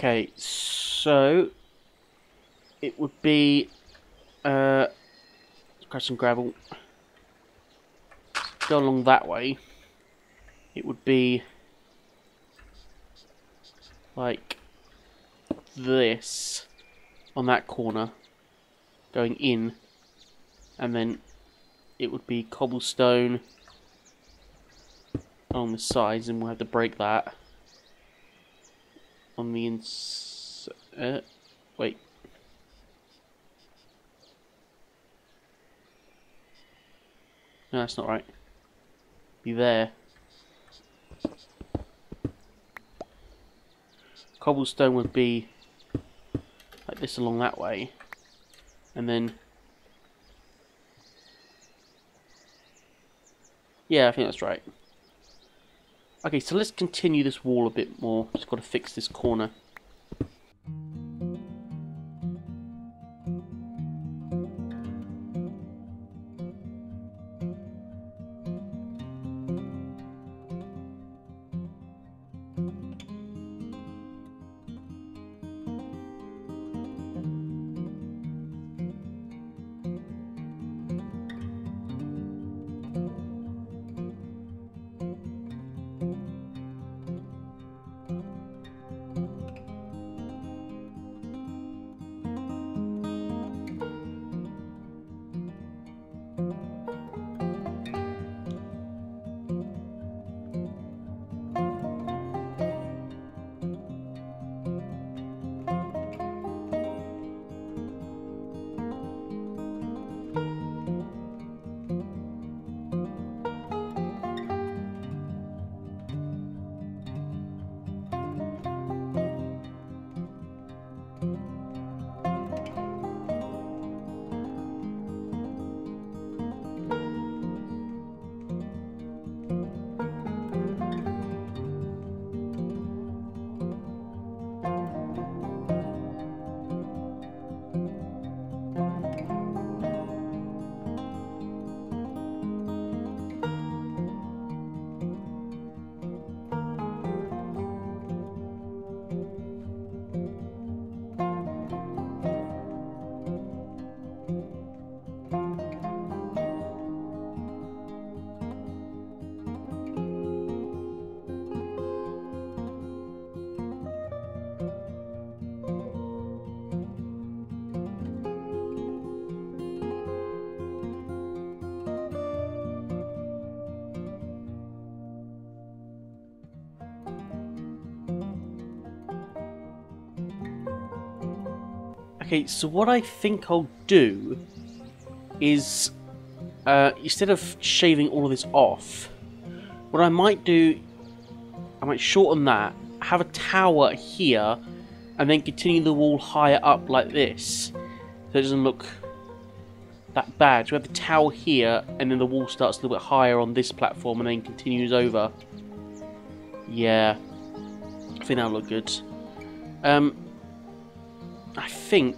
Okay, so it would be uh, grab some gravel. Go along that way. It would be like this on that corner, going in, and then it would be cobblestone on the sides, and we'll have to break that on the ins. Uh, wait. No, that's not right. Be there. Cobblestone would be like this along that way. And then... Yeah, I think that's right. Okay, so let's continue this wall a bit more. Just got to fix this corner. Okay, so what I think I'll do is uh, instead of shaving all of this off, what I might do, I might shorten that, have a tower here, and then continue the wall higher up like this, so it doesn't look that bad. So we have the tower here, and then the wall starts a little bit higher on this platform, and then continues over. Yeah, I think that'll look good. Um, I think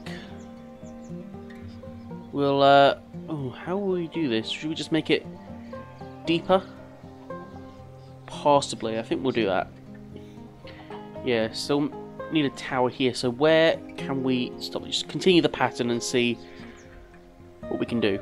we'll, uh, oh, how will we do this? Should we just make it deeper? Possibly, I think we'll do that. Yeah, still need a tower here, so where can we stop? Just continue the pattern and see what we can do.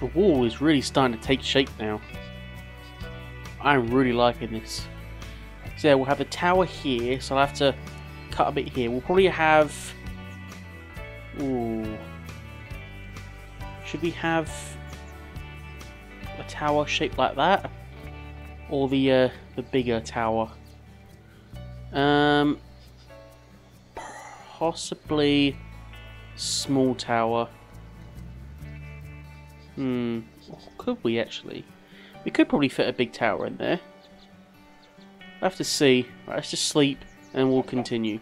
The wall is really starting to take shape now. I'm really liking this. So yeah, we'll have a tower here, so I'll have to cut a bit here. We'll probably have... Ooh. Should we have a tower shaped like that? Or the uh, the bigger tower? Um, possibly small tower. Hmm, could we actually? We could probably fit a big tower in there. I have to see. Right, let's just sleep and we'll continue.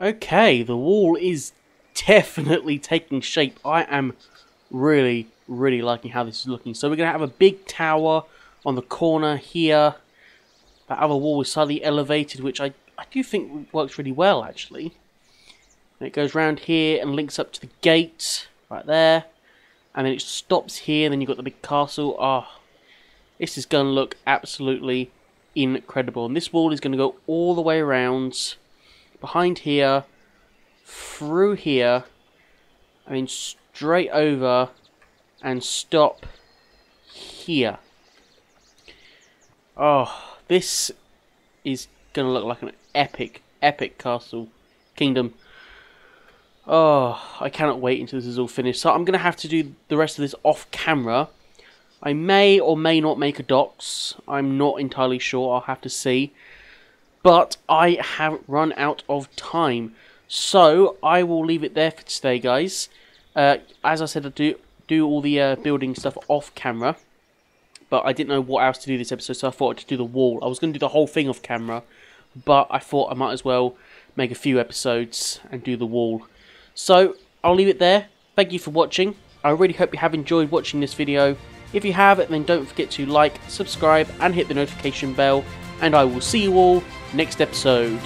Okay, the wall is definitely taking shape. I am really, really liking how this is looking. So we're going to have a big tower on the corner here. That other wall is slightly elevated, which I, I do think works really well, actually. And it goes round here and links up to the gate, right there. And then it stops here, and then you've got the big castle. Oh, this is going to look absolutely incredible. And this wall is going to go all the way around, behind here, through here, I mean straight over and stop here. Oh, this is going to look like an epic, epic castle kingdom. Oh, I cannot wait until this is all finished. So I'm going to have to do the rest of this off camera. I may or may not make a docks. I'm not entirely sure. I'll have to see. But I have run out of time. So I will leave it there for today, guys. Uh, as I said, I do do all the uh, building stuff off camera. But I didn't know what else to do this episode, so I thought I'd do the wall. I was going to do the whole thing off camera. But I thought I might as well make a few episodes and do the wall. So I'll leave it there. Thank you for watching. I really hope you have enjoyed watching this video. If you have, then don't forget to like, subscribe, and hit the notification bell. And I will see you all next episode.